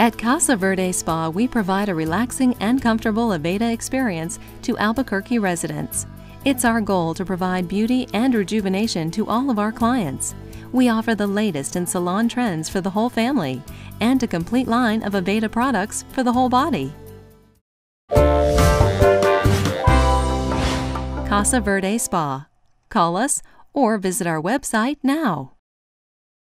At Casa Verde Spa, we provide a relaxing and comfortable Aveda experience to Albuquerque residents. It's our goal to provide beauty and rejuvenation to all of our clients. We offer the latest in salon trends for the whole family and a complete line of Aveda products for the whole body. Casa Verde Spa. Call us or visit our website now.